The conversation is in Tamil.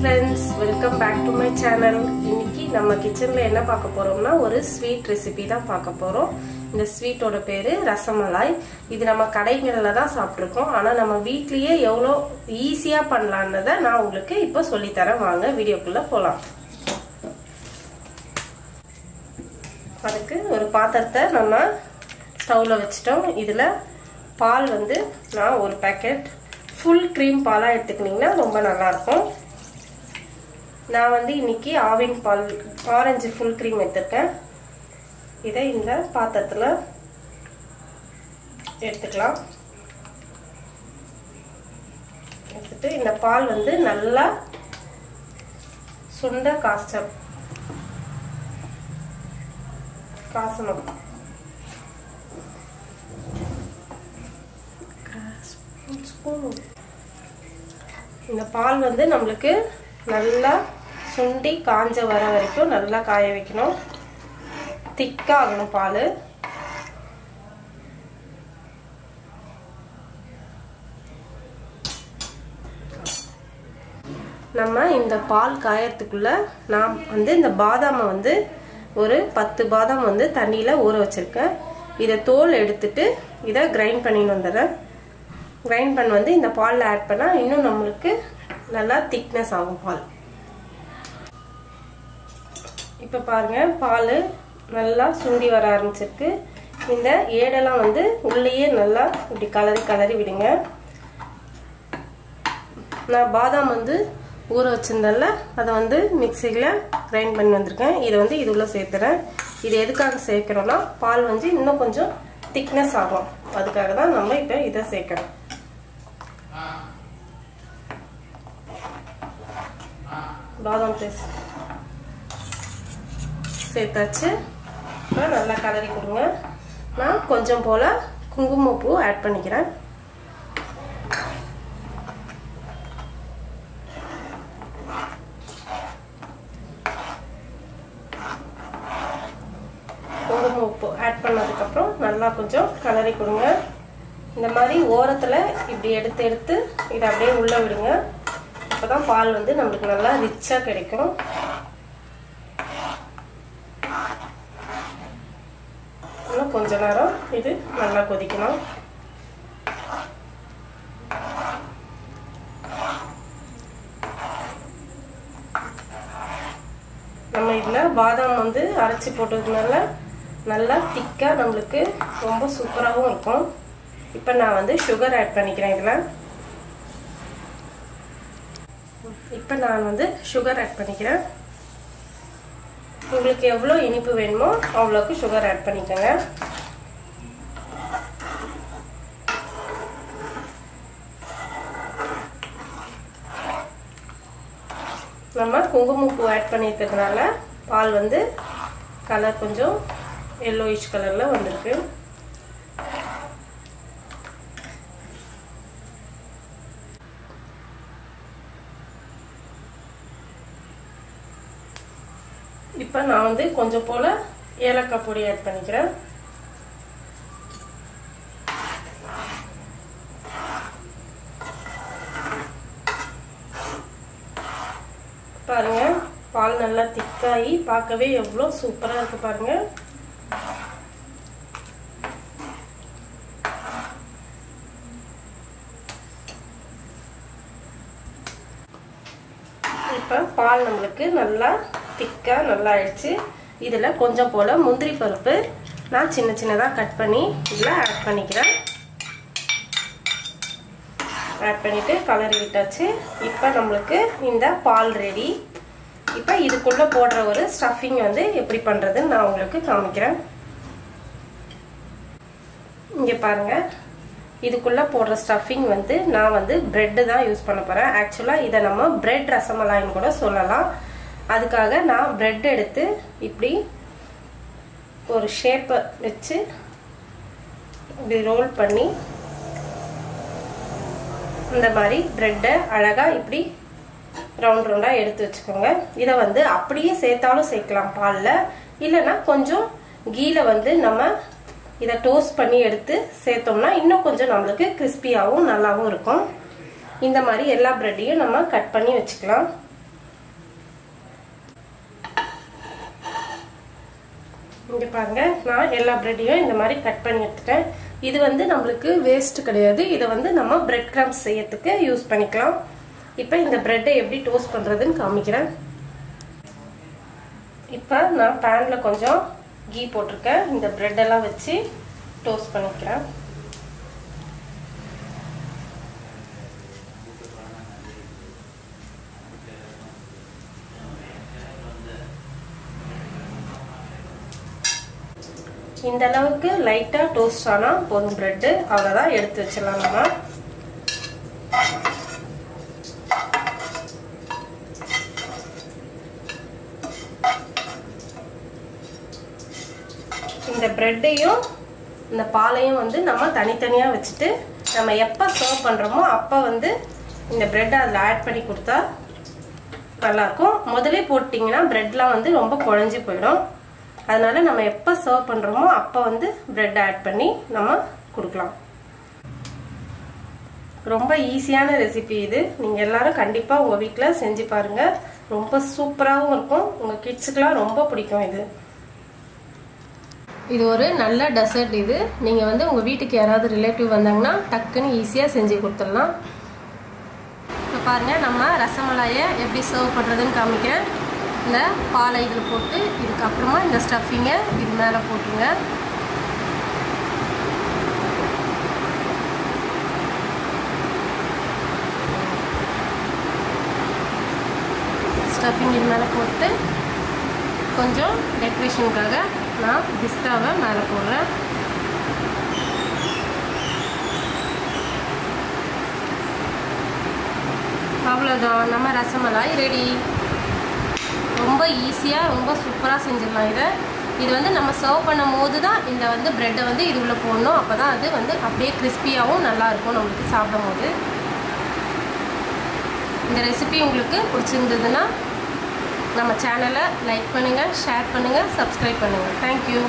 Friends welcome back to my channel இன்னைக்கு நம்ம கிச்சனில் என்ன பார்க்க போகிறோம்னா ஒரு ஸ்வீட் ரெசிபி தான் பார்க்க போகிறோம் இந்த ஸ்வீட்டோட பேர் ரசமலாய். இது நம்ம கடைகளில் தான் சாப்பிட்ருக்கோம் ஆனால் நம்ம வீட்லேயே எவ்வளோ ஈஸியாக பண்ணலான்னதை நான் உங்களுக்கு இப்போ சொல்லித்தரேன். வாங்க வீடியோக்குள்ளே போகலாம் அதுக்கு ஒரு பாத்திரத்தை நம்ம ஸ்டவ்வில் வச்சுட்டோம். இதில் பால் வந்து நான் ஒரு பேக்கெட் ஃபுல் க்ரீம் பாலாக எடுத்துக்கிட்டிங்கன்னா ரொம்ப நல்லாயிருக்கும் நான் வந்து இன்னைக்கு ஆவின் பால் ஆரஞ்சு ஃபுல் க்ரீம் எடுத்திருக்கேன். இதை இந்த பாத்திரத்தில் எடுத்துக்கலாம். எடுத்துட்டு இந்த பால் வந்து நல்லா சுண்ட காஸ்டம் காசணும். இந்த பால் வந்து நம்மளுக்கு நல்லா சுண்டி காஞ்ச வர வரைக்கும் நல்லா காய வைக்கணும். திக்காகணும் பால். நம்ம இந்த பால் காயறதுக்குள்ள நான் வந்து இந்த பாதாமை வந்து ஒரு பத்து பாதாம் வந்து தண்ணியில் ஊற வச்சிருக்கேன். இதை தோல் எடுத்துட்டு இதை கிரைண்ட் பண்ணின்னு வந்துடுறேன். கிரைண்ட் பண்ண வந்து இந்த பாலில் ஆட் பண்ணால் இன்னும் நம்மளுக்கு நல்லா திக்னஸ் ஆகும் பால். இப்போ பாருங்க பால் நல்லா சுண்டி வர ஆரம்பிச்சிருக்கு. இந்த ஏடெல்லாம் வந்து உள்ளேயே நல்லா இப்படி கலரி கலரி விடுங்க. நான் பாதாம் வந்து ஊற வச்சுருந்தல அதை வந்து மிக்சியில் கிரைண்ட் பண்ணி வந்திருக்கேன். இதை வந்து இது சேர்த்துறேன். இது எதுக்காக சேர்க்குறோன்னா பால் வந்து இன்னும் கொஞ்சம் திக்னஸ் ஆகும். அதுக்காக தான் நம்ம இப்போ இதை சேர்க்குறோம். பாதாம் பேஸ்ட் சேர்த்தாச்சு. இப்போ நல்லா கலரி கொடுங்க. நான் கொஞ்சம் போல் குங்குமப்பூ ஆட் பண்ணிக்கிறேன். குங்கும உப்பு ஆட் பண்ணதுக்கப்புறம் நல்லா கொஞ்சம் கலரி கொடுங்க. இந்த மாதிரி ஓரத்தில் இப்படி எடுத்து எடுத்து இதை அப்படியே உள்ளே விடுங்க. அப்போ தான் பால் வந்து நம்மளுக்கு நல்லா ரிச்சாக கிடைக்கும் இன்னும் கொஞ்ச நேரம் இது நல்லா கொதிக்கணும். நம்ம இதில் பாதாம் வந்து அரைச்சி போட்டதுனால நல்லா திக்காக நம்மளுக்கு ரொம்ப சூப்பராகவும் இருக்கும். இப்போ நான் வந்து சுகர் ஆட் பண்ணிக்கிறேன் இதில். இப்போ நான் வந்து சுகர் ஆட் பண்ணிக்கிறேன். உங்களுக்கு எவ்வளோ இனிப்பு வேணுமோ அவ்வளோக்கு சுகர் ஆட் பண்ணிக்கோங்க. நம்ம குங்குமப்பூ ஆட் பண்ணியிருக்கிறதுனால பால் வந்து கலர் கொஞ்சம் எல்லோயிஷ் கலரில் வந்திருக்கு. இப்போ நான் வந்து கொஞ்சம் போல் ஏலக்காய் பொடி ஆட் பண்ணிக்கிறேன். பாருங்க பால் நல்லா திக்காகி பார்க்கவே எவ்வளோ சூப்பராக இருக்கு பாருங்க. இப்போ பால் நம்மளுக்கு நல்லா திக்காக நல்லா ஆயிடுச்சு இதில் கொஞ்சம் போல் முந்திரி பருப்பு நான் சின்ன சின்னதாக கட் பண்ணி இதில் ஆட் பண்ணிக்கிறேன். ஆட் பண்ணிவிட்டு கலரி விட்டாச்சு. இப்போ நம்மளுக்கு இந்த பால் ரெடி இப்போ இதுக்குள்ளே போடுற ஒரு ஸ்டஃபிங் வந்து எப்படி பண்ணுறதுன்னு நான் உங்களுக்கு காமிக்கிறேன். இங்கே பாருங்கள் இதுக்குள்ளே போடுற ஸ்டஃபிங் வந்து நான் வந்து ப்ரெட்டு தான் யூஸ் பண்ண போகிறேன் ஆக்சுவலாக இதை நம்ம ப்ரெட் ரசமலாயின்னு கூட சொல்லலாம். அதுக்காக நான் ப்ரெட் எடுத்து இப்படி ஒரு ஷேப்பை வச்சு இப்படி ரோல் பண்ணி இந்த மாதிரி ப்ரெட்டை அழகாக இப்படி ரவுண்ட் ரவுண்டாக எடுத்து வச்சுக்கோங்க. இதை வந்து அப்படியே சேர்த்தாலும் சேர்க்கலாம் பாலில். இல்லைன்னா கொஞ்சம் கீழே வந்து நம்ம இதை டோஸ்ட் பண்ணி எடுத்து சேர்த்தோம்னா இன்னும் கொஞ்சம் நம்மளுக்கு கிறிஸ்பியாகவும் நல்லாவும் இருக்கும். இந்த மாதிரி எல்லா ப்ரெட்டையும் நம்ம கட் பண்ணி வச்சுக்கலாம். இங்கே பாருங்க நான் எல்லா ப்ரெட்டையும் இந்த மாதிரி கட் பண்ணி எடுத்துட்டேன். இது வந்து நம்மளுக்கு வேஸ்ட் கிடையாது. இதை வந்து நம்ம பிரெட் கிராம்ஸ் செய்யறதுக்கு யூஸ் பண்ணிக்கலாம். இப்போ இந்த ப்ரெட்டை எப்படி டோஸ்ட் பண்ணுறதுன்னு காமிக்கிறேன். இப்போ நான் பேனில் கொஞ்சம் கீ போட்டிருக்கேன். இந்த ப்ரெட்டெல்லாம் வச்சு டோஸ்ட் பண்ணிக்கிறேன். இந்த அளவுக்கு லைட்டாக டோஸ்ட் ஆனால் போதும் ப்ரெட்டு அவ்வளோதான் எடுத்து வச்சிடலாம் நம்ம. இந்த ப்ரெட்டையும் இந்த பாலையும் வந்து நம்ம தனித்தனியாக வச்சுட்டு நம்ம எப்போ சர்வ் பண்ணுறோமோ அப்போ வந்து இந்த ப்ரெட்டை அதில் ஆட் பண்ணி கொடுத்தா நல்லாயிருக்கும். முதலே போட்டிங்கன்னா ப்ரெட்லாம் வந்து ரொம்ப குழஞ்சி போயிடும். அதனால நம்ம எப்போ சர்வ் பண்ணுறோமோ அப்போ வந்து ப்ரெட் ஆட் பண்ணி நம்ம கொடுக்கலாம். ரொம்ப ஈஸியான ரெசிபி இது. நீங்கள் எல்லாரும் கண்டிப்பாக உங்கள் வீட்டில் செஞ்சு பாருங்கள் ரொம்ப சூப்பராகவும் இருக்கும். உங்கள் கிட்ஸுக்கெலாம் ரொம்ப பிடிக்கும் இது. இது ஒரு நல்ல டெசர்ட் இது. நீங்கள் வந்து உங்கள் வீட்டுக்கு யாராவது ரிலேட்டிவ் வந்தாங்கன்னா டக்குன்னு ஈஸியாக செஞ்சு கொடுத்துடலாம். இப்போ பாருங்கள் நம்ம ரசமலாயை எப்படி சர்வ் பண்ணுறதுன்னு காமிக்கிறேன். இந்த பாலை இதில் போட்டு இதுக்கப்புறமா இந்த ஸ்டஃபிங்கை இது மேலே போட்டுருங்க. ஸ்டஃபிங் இது மேலே போட்டு கொஞ்சம் டெக்கரேஷனுக்காக நான் பிஸ்தாவை மேலே போடுறேன். அவ்வளோதான் நம்ம ரசமலாய் ரெடி ரொம்ப ஈஸியாக ரொம்ப சூப்பராக செஞ்சிடலாம் இதை. இது வந்து நம்ம சர்வ் பண்ணும் போது தான் இந்த வந்து ப்ரெட்டை வந்து இது உள்ளே போடணும். அப்போ தான் அது வந்து அப்படியே கிறிஸ்பியாகவும் நல்லாயிருக்கும் நம்மளுக்கு சாப்பிடும் போது இந்த ரெசிபி உங்களுக்கு பிடிச்சிருந்ததுன்னா நம்ம சேனலை லைக் பண்ணுங்கள் ஷேர் பண்ணுங்கள் சப்ஸ்கிரைப் பண்ணுங்கள் தேங்க்யூ